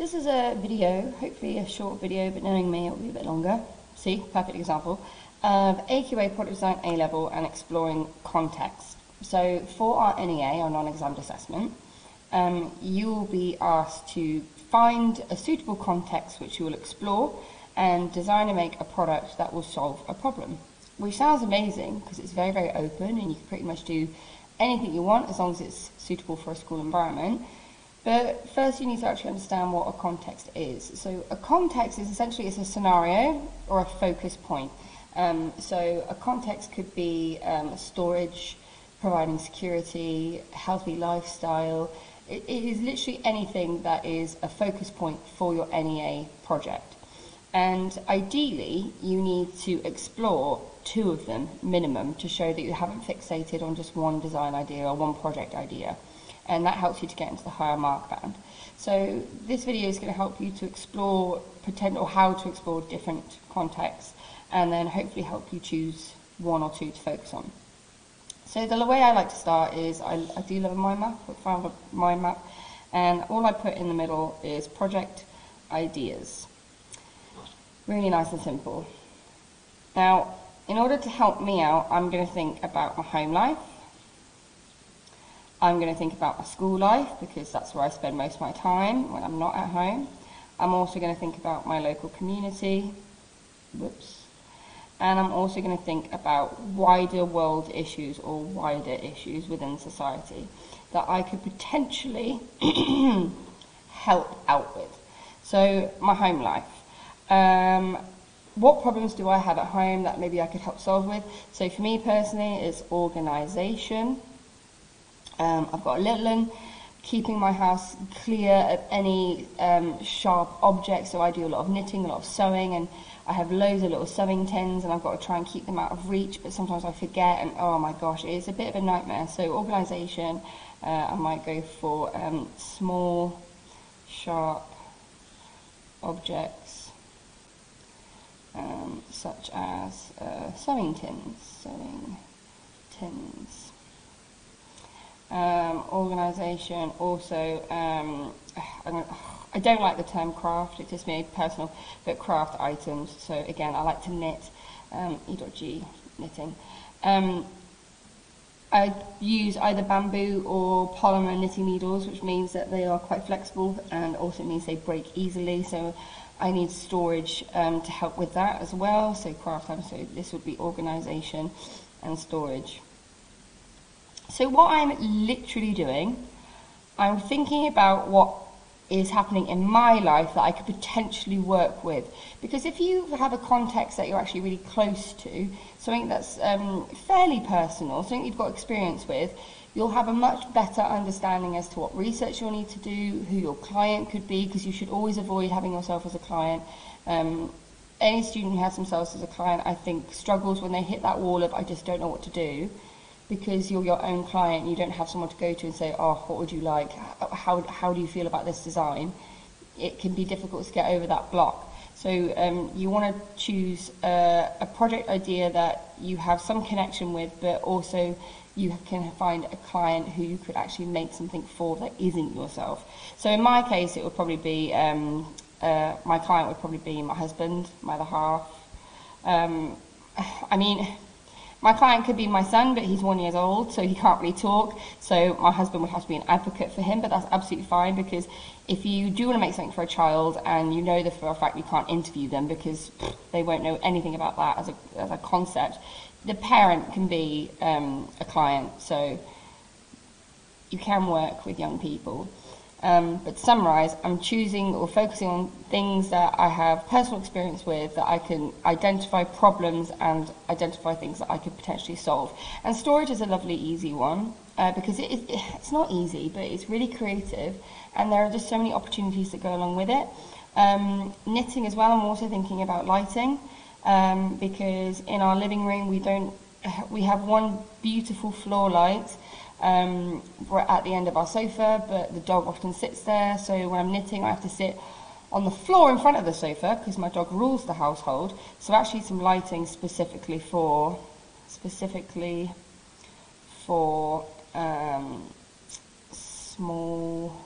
This is a video, hopefully a short video, but knowing me, it will be a bit longer. See, perfect example, of AQA Product Design A-Level and exploring context. So for our NEA, our non-examined assessment, um, you will be asked to find a suitable context which you will explore and design and make a product that will solve a problem. Which sounds amazing because it's very, very open and you can pretty much do anything you want as long as it's suitable for a school environment. But first you need to actually understand what a context is. So a context is essentially it's a scenario or a focus point. Um, so a context could be um, storage, providing security, healthy lifestyle. It, it is literally anything that is a focus point for your NEA project. And ideally, you need to explore two of them minimum to show that you haven't fixated on just one design idea or one project idea and that helps you to get into the higher mark band. So this video is going to help you to explore potential, how to explore different contexts and then hopefully help you choose one or two to focus on. So the way I like to start is I, I do love a mind map, I found a mind map, and all I put in the middle is project ideas. Really nice and simple. Now, in order to help me out, I'm going to think about my home life, I'm going to think about my school life because that's where I spend most of my time when I'm not at home. I'm also going to think about my local community. Whoops. And I'm also going to think about wider world issues or wider issues within society that I could potentially help out with. So, my home life. Um, what problems do I have at home that maybe I could help solve with? So, for me personally, it's organisation um, I've got a little one, keeping my house clear of any um, sharp objects. So I do a lot of knitting, a lot of sewing, and I have loads of little sewing tins, and I've got to try and keep them out of reach. But sometimes I forget, and oh my gosh, it's a bit of a nightmare. So organisation, uh, I might go for um, small, sharp objects. Um, such as uh, sewing tins, sewing tins um, organisation also, um, I don't like the term craft, it's just me personal, but craft items. So again, I like to knit, um, E.G knitting. Um, I use either bamboo or polymer knitting needles, which means that they are quite flexible and also means they break easily. So I need storage um, to help with that as well. So craft so this would be organisation and storage. So what I'm literally doing, I'm thinking about what is happening in my life that I could potentially work with. Because if you have a context that you're actually really close to, something that's um, fairly personal, something you've got experience with, you'll have a much better understanding as to what research you'll need to do, who your client could be, because you should always avoid having yourself as a client. Um, any student who has themselves as a client, I think, struggles when they hit that wall of, I just don't know what to do because you're your own client, you don't have someone to go to and say, oh, what would you like? How, how do you feel about this design? It can be difficult to get over that block. So um, you want to choose a, a project idea that you have some connection with, but also you can find a client who you could actually make something for that isn't yourself. So in my case, it would probably be, um, uh, my client would probably be my husband, my other half. Um, I mean, my client could be my son, but he's one years old, so he can't really talk. So my husband would have to be an advocate for him, but that's absolutely fine because if you do want to make something for a child and you know that for a fact you can't interview them because they won't know anything about that as a, as a concept, the parent can be um, a client. So you can work with young people. Um, but to summarise, I'm choosing or focusing on things that I have personal experience with, that I can identify problems and identify things that I could potentially solve. And storage is a lovely, easy one uh, because it, it, it's not easy, but it's really creative, and there are just so many opportunities that go along with it. Um, knitting as well, I'm also thinking about lighting um, because in our living room we don't we have one beautiful floor light um, we're at the end of our sofa, but the dog often sits there. So when I'm knitting, I have to sit on the floor in front of the sofa because my dog rules the household. So actually, some lighting specifically for specifically for um, small.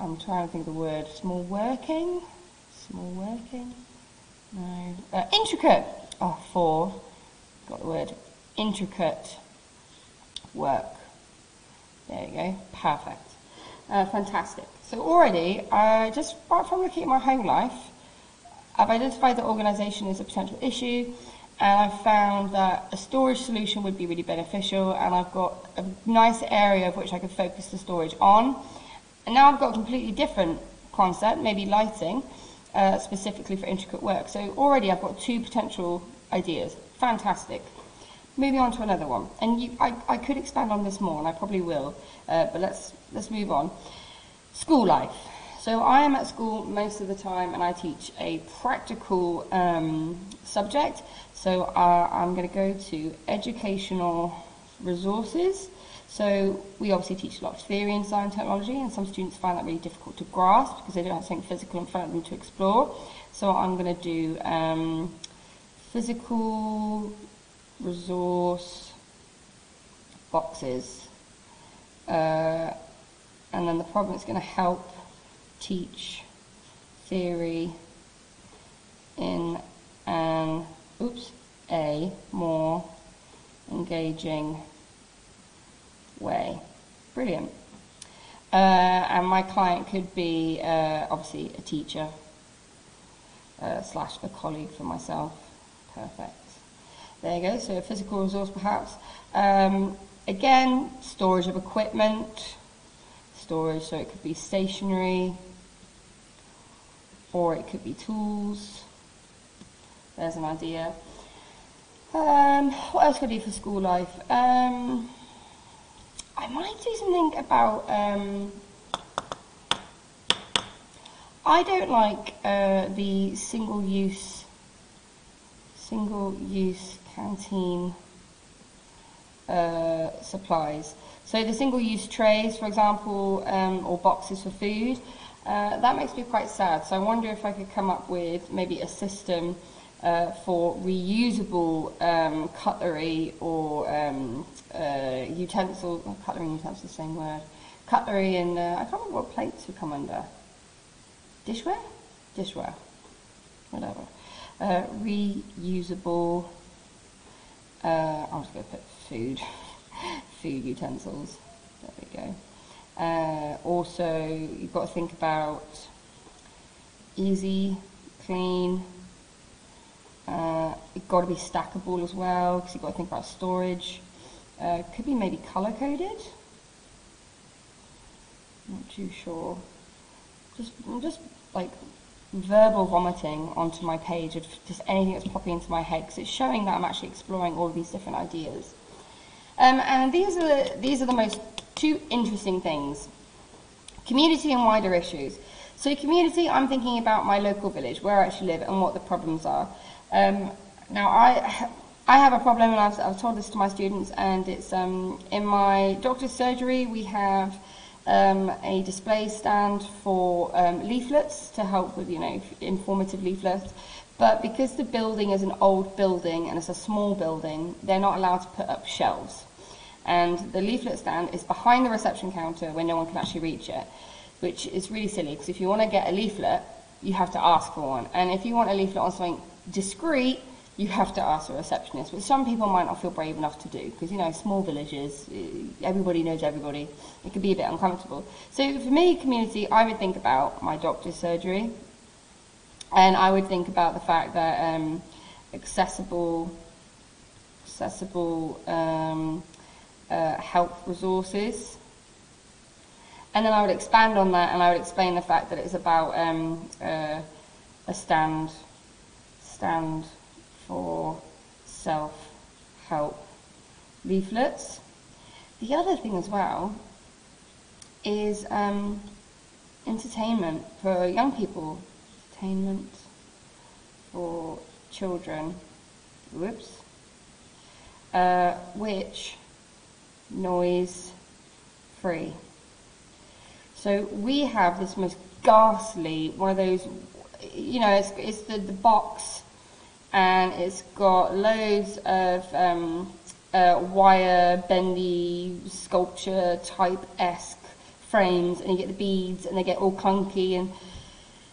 I'm trying to think of the word. Small working? Small working? No. Uh, intricate. Oh, four. Got the word. Intricate work. There you go. Perfect. Uh, fantastic. So already, uh, just from looking at my home life, I've identified that organisation as a potential issue, and I've found that a storage solution would be really beneficial, and I've got a nice area of which I could focus the storage on. And now I've got a completely different concept, maybe lighting, uh, specifically for intricate work. So already I've got two potential ideas. Fantastic. Moving on to another one, and you, I, I could expand on this more, and I probably will, uh, but let's let's move on. School life. So I am at school most of the time, and I teach a practical um, subject. So uh, I'm going to go to educational resources. So we obviously teach a lot of theory in science and technology, and some students find that really difficult to grasp because they don't have something physical in front of them to explore. So I'm going to do um, physical resource boxes. Uh, and then the problem is going to help teach theory in an oops a more engaging way. Brilliant. Uh, and my client could be uh, obviously a teacher uh, slash a colleague for myself. Perfect. There you go, so a physical resource perhaps. Um, again, storage of equipment, storage, so it could be stationery, or it could be tools. There's an idea. Um, what else could I do for school life? Um, I might do something about. Um, I don't like uh, the single-use, single-use canteen uh, supplies. So the single-use trays, for example, um, or boxes for food, uh, that makes me quite sad. So I wonder if I could come up with maybe a system uh, for reusable um, cutlery or um, uh, utensils, cutlery and utensils, the same word. Cutlery and, uh, I can't remember what plates would come under. Dishware? Dishware. Whatever. Uh, reusable, uh, I'm just going to put food, food utensils. There we go. Uh, also, you've got to think about easy, clean, uh, it's got to be stackable as well because you've got to think about storage. Uh, could be maybe color coded. Not too sure. Just, just like verbal vomiting onto my page of just anything that's popping into my head because it's showing that I'm actually exploring all of these different ideas. Um, and these are the, these are the most two interesting things: community and wider issues. So community, I'm thinking about my local village, where I actually live, and what the problems are. Um, now, I, I have a problem, and I've, I've told this to my students, and it's um, in my doctor's surgery, we have um, a display stand for um, leaflets to help with, you know, informative leaflets. But because the building is an old building and it's a small building, they're not allowed to put up shelves. And the leaflet stand is behind the reception counter where no one can actually reach it, which is really silly because if you want to get a leaflet, you have to ask for one. And if you want a leaflet on something discreet, you have to ask a receptionist, which some people might not feel brave enough to do because you know small villages, eh, everybody knows everybody. It can be a bit uncomfortable. So for me, community, I would think about my doctor's surgery, and I would think about the fact that um, accessible, accessible um, uh, health resources. And then I would expand on that, and I would explain the fact that it's about um, uh, a stand stand for self-help leaflets. The other thing as well is um, entertainment for young people, entertainment for children, whoops, uh, which noise free. So we have this most ghastly, one of those, you know, it's, it's the, the box and it's got loads of um, uh, wire bendy sculpture type esque frames and you get the beads and they get all clunky and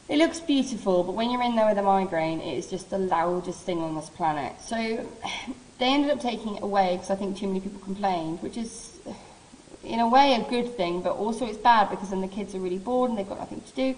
it looks beautiful, but when you're in there with a migraine, it is just the loudest thing on this planet. So they ended up taking it away because I think too many people complained, which is in a way a good thing, but also it's bad because then the kids are really bored and they've got nothing to do.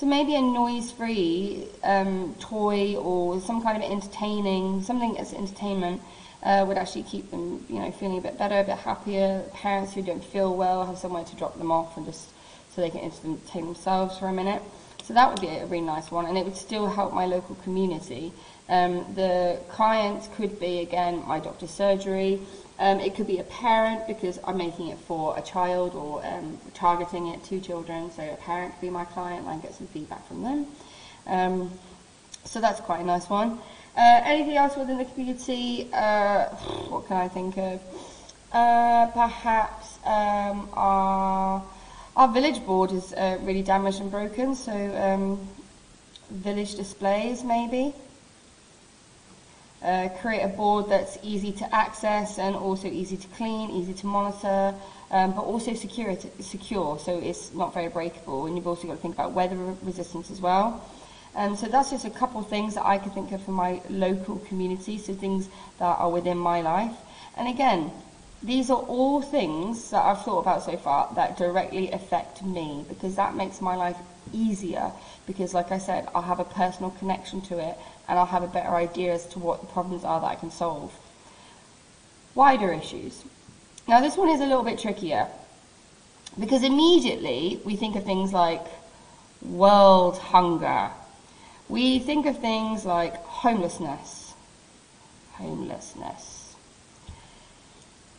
So maybe a noise-free um, toy or some kind of entertaining, something as entertainment uh, would actually keep them, you know, feeling a bit better, a bit happier. Parents who don't feel well have somewhere to drop them off and just so they can entertain themselves for a minute. So that would be a really nice one, and it would still help my local community. Um, the clients could be, again, my doctor's surgery. Um, it could be a parent because I'm making it for a child or um, targeting it to children. So a parent could be my client and I get some feedback from them. Um, so that's quite a nice one. Uh, anything else within the community? Uh, what can I think of? Uh, perhaps um, our, our village board is uh, really damaged and broken, so um, village displays maybe. Uh, create a board that's easy to access and also easy to clean, easy to monitor, um, but also secure, secure, so it's not very breakable. And you've also got to think about weather resistance as well. Um, so that's just a couple of things that I could think of for my local community, so things that are within my life. And again, these are all things that I've thought about so far that directly affect me because that makes my life easier because like I said, I'll have a personal connection to it and I'll have a better idea as to what the problems are that I can solve. Wider issues. Now this one is a little bit trickier because immediately we think of things like world hunger, we think of things like homelessness, homelessness.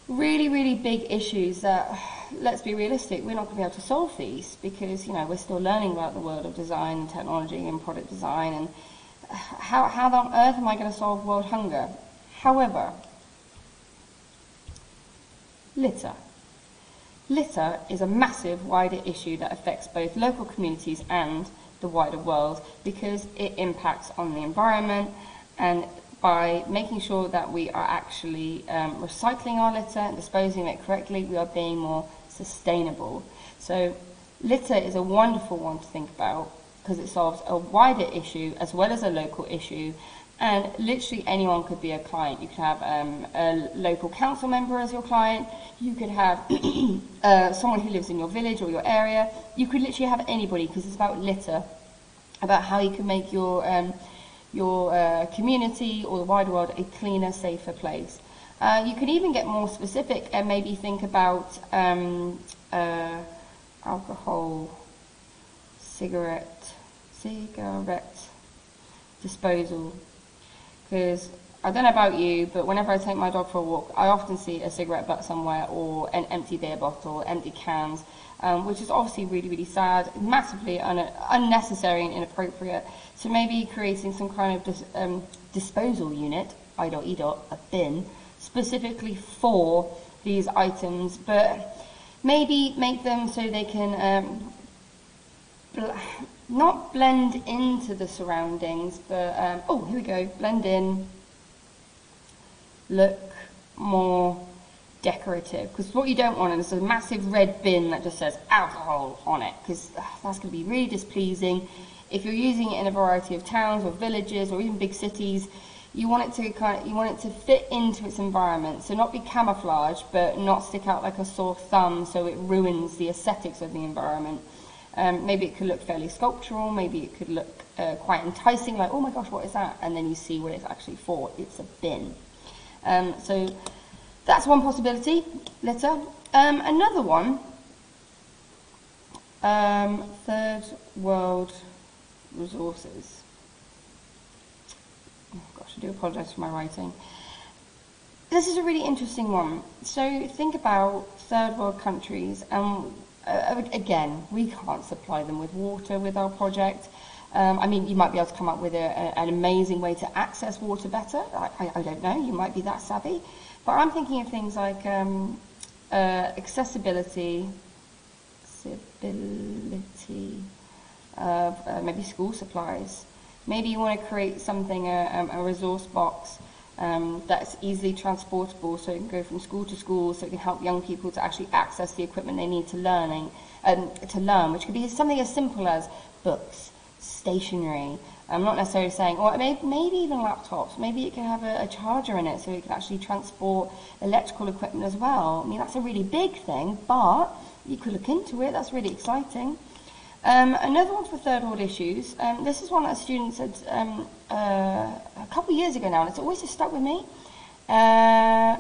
Really, really big issues that, let's be realistic, we're not going to be able to solve these because, you know, we're still learning about the world of design and technology and product design and how, how on earth am I going to solve world hunger? However, litter. Litter is a massive wider issue that affects both local communities and the wider world because it impacts on the environment and by making sure that we are actually um, recycling our litter and disposing of it correctly, we are being more sustainable. So litter is a wonderful one to think about because it solves a wider issue as well as a local issue and literally anyone could be a client. You could have um, a local council member as your client. You could have uh, someone who lives in your village or your area. You could literally have anybody because it's about litter, about how you can make your um, your uh, community or the wider world a cleaner, safer place. Uh, you could even get more specific and maybe think about um, uh, alcohol, cigarette, cigarette disposal because I don't know about you, but whenever I take my dog for a walk, I often see a cigarette butt somewhere or an empty beer bottle, empty cans, um, which is obviously really, really sad, massively un unnecessary and inappropriate. So maybe creating some kind of dis um, disposal unit, I dot E dot, a bin, specifically for these items, but maybe make them so they can um, not blend into the surroundings, but, um, oh, here we go, blend in, look more decorative. Because what you don't want is a massive red bin that just says alcohol on it, because that's going to be really displeasing. If you're using it in a variety of towns or villages or even big cities, you want it to kind of, you want it to fit into its environment, so not be camouflage, but not stick out like a sore thumb, so it ruins the aesthetics of the environment. Um, maybe it could look fairly sculptural, maybe it could look uh, quite enticing, like, oh my gosh, what is that? And then you see what it's actually for. It's a bin. Um, so that's one possibility, litter. Um, another one, um, third world resources. Oh gosh, I do apologise for my writing. This is a really interesting one. So think about third world countries and uh, again, we can't supply them with water with our project. Um, I mean, you might be able to come up with a, a, an amazing way to access water better. I, I, I, don't know, you might be that savvy. But I'm thinking of things like um, uh, accessibility, accessibility uh, maybe school supplies. Maybe you want to create something, a, a resource box um, that's easily transportable so it can go from school to school so it can help young people to actually access the equipment they need to learning um, to learn which could be something as simple as books stationery I'm not necessarily saying or maybe, maybe even laptops maybe it can have a, a charger in it so it can actually transport electrical equipment as well. I mean that's a really big thing but you could look into it that's really exciting um, another one for third world issues. Um, this is one that a student said um, uh, a couple of years ago now, and it's always just stuck with me. Uh,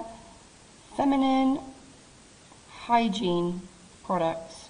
feminine hygiene products.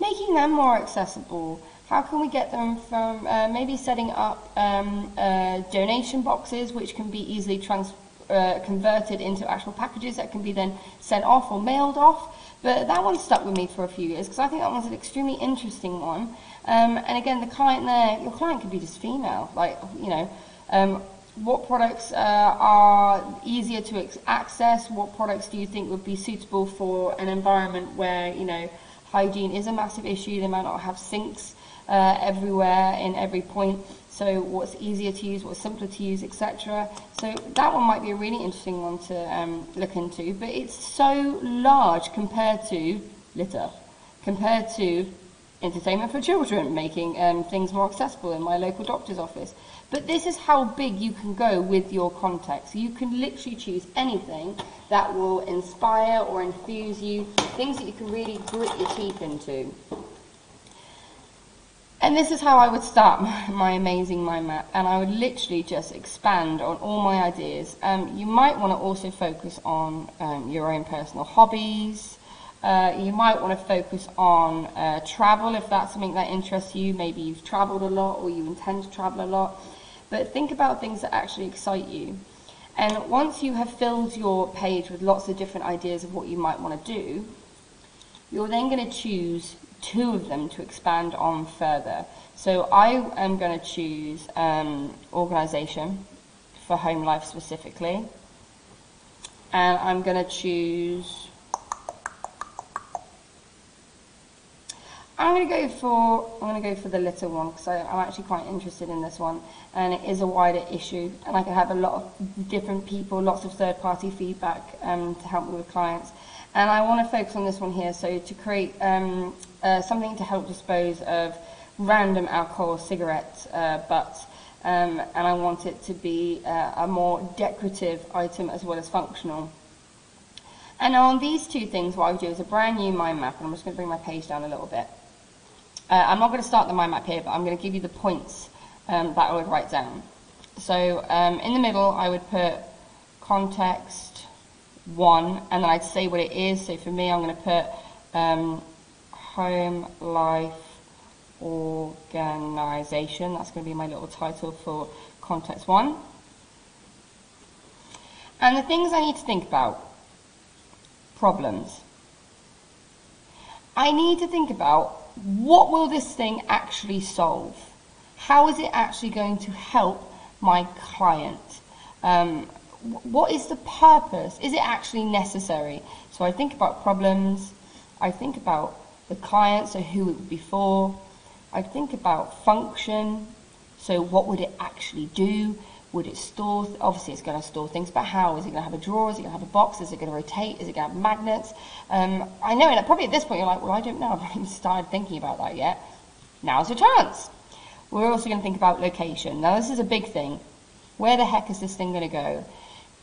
Making them more accessible. How can we get them from uh, maybe setting up um, uh, donation boxes which can be easily trans uh, converted into actual packages that can be then sent off or mailed off? But that one stuck with me for a few years because I think that one's an extremely interesting one. Um, and again, the client there, your client could be just female. Like, you know, um, what products uh, are easier to access? What products do you think would be suitable for an environment where, you know, hygiene is a massive issue? They might not have sinks uh, everywhere in every point. So what's easier to use, what's simpler to use, etc. So that one might be a really interesting one to um, look into, but it's so large compared to litter, compared to entertainment for children, making um, things more accessible in my local doctor's office. But this is how big you can go with your context. You can literally choose anything that will inspire or infuse you, things that you can really grit your teeth into. And this is how I would start my, amazing mind map, and I would literally just expand on all my ideas. Um, you might want to also focus on um, your own personal hobbies. Uh, you might want to focus on uh, travel if that's something that interests you. Maybe you've traveled a lot or you intend to travel a lot. But think about things that actually excite you. And once you have filled your page with lots of different ideas of what you might want to do, you're then going to choose two of them to expand on further. So I am going to choose um, organisation for home life specifically. And I'm going to choose... I'm going to go for I'm going to go for the little one because I'm actually quite interested in this one and it is a wider issue and I can have a lot of different people, lots of third party feedback um, to help me with clients. And I want to focus on this one here, so to create um, uh, something to help dispose of random alcohol cigarette uh, butts. Um, and I want it to be uh, a more decorative item as well as functional. And on these two things, what I would do is a brand new mind map, and I'm just going to bring my page down a little bit. Uh, I'm not going to start the mind map here, but I'm going to give you the points um, that I would write down. So um, in the middle, I would put context, one, and then I'd say what it is. So for me, I'm going to put um, home life organization. That's going to be my little title for context one. And the things I need to think about problems. I need to think about what will this thing actually solve? How is it actually going to help my client? Um, what is the purpose? Is it actually necessary? So I think about problems, I think about the client, so who it would be for, I'd think about function, so what would it actually do? Would it store, obviously it's going to store things, but how? Is it going to have a drawer? Is it going to have a box? Is it going to rotate? Is it going to have magnets? Um, I know, and probably at this point you're like, well, I don't know. I haven't even started thinking about that yet. Now's your chance. We're also going to think about location. Now, this is a big thing. Where the heck is this thing going to go?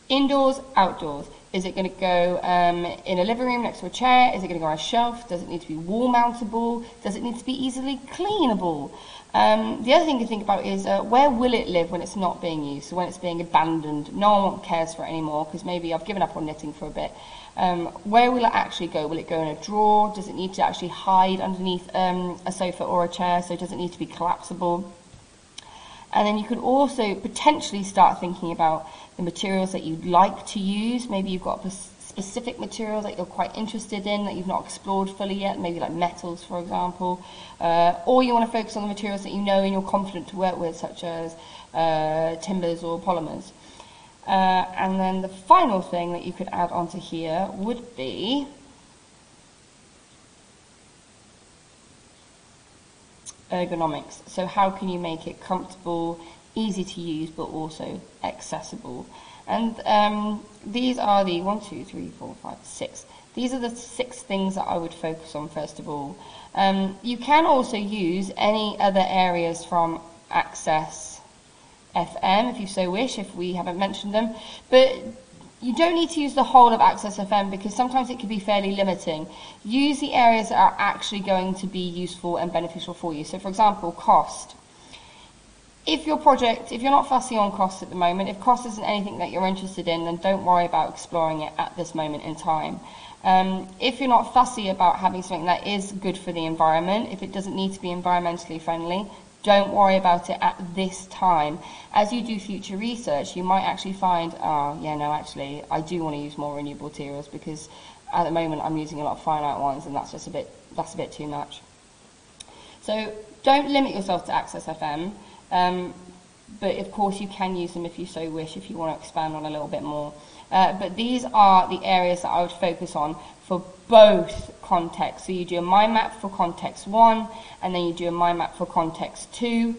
Indoors, outdoors. Is it going to go um, in a living room next to a chair? Is it going to go on a shelf? Does it need to be wall mountable? Does it need to be easily cleanable? Um, the other thing to think about is uh, where will it live when it's not being used, so when it's being abandoned, no one cares for it anymore because maybe I've given up on knitting for a bit. Um, where will it actually go? Will it go in a drawer? Does it need to actually hide underneath um, a sofa or a chair, so does it need to be collapsible? And then you could also potentially start thinking about the materials that you'd like to use. Maybe you've got a specific material that you're quite interested in that you've not explored fully yet, maybe like metals, for example. Uh, or you want to focus on the materials that you know and you're confident to work with, such as uh, timbers or polymers. Uh, and then the final thing that you could add onto here would be ergonomics. So how can you make it comfortable, easy to use, but also accessible. And um, these are the one, two, three, four, five, six. These are the six things that I would focus on first of all. Um, you can also use any other areas from Access FM if you so wish, if we haven't mentioned them. But you don't need to use the whole of Access FM because sometimes it can be fairly limiting. Use the areas that are actually going to be useful and beneficial for you. So for example, cost. If your project, if you're not fussy on cost at the moment, if cost isn't anything that you're interested in, then don't worry about exploring it at this moment in time. Um, if you're not fussy about having something that is good for the environment, if it doesn't need to be environmentally friendly, don't worry about it at this time. As you do future research, you might actually find, oh, yeah, no, actually, I do want to use more renewable materials because at the moment I'm using a lot of finite ones and that's just a bit, that's a bit too much. So don't limit yourself to Access FM. Um, but of course you can use them if you so wish, if you want to expand on a little bit more. Uh, but these are the areas that I would focus on for both contexts. So you do a mind map for context one, and then you do a mind map for context two,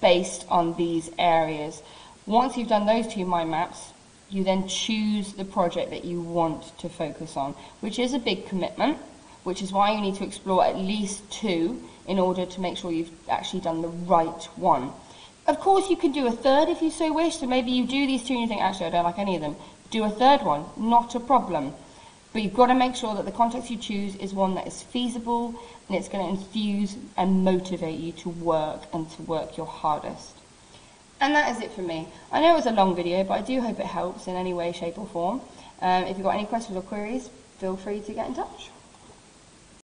based on these areas. Once you've done those two mind maps, you then choose the project that you want to focus on, which is a big commitment, which is why you need to explore at least two in order to make sure you've actually done the right one. Of course, you can do a third if you so wish, so maybe you do these two and you think, actually, I don't like any of them. Do a third one, not a problem. But you've got to make sure that the context you choose is one that is feasible and it's going to infuse and motivate you to work and to work your hardest. And that is it for me. I know it was a long video, but I do hope it helps in any way, shape or form. Um, if you've got any questions or queries, feel free to get in touch.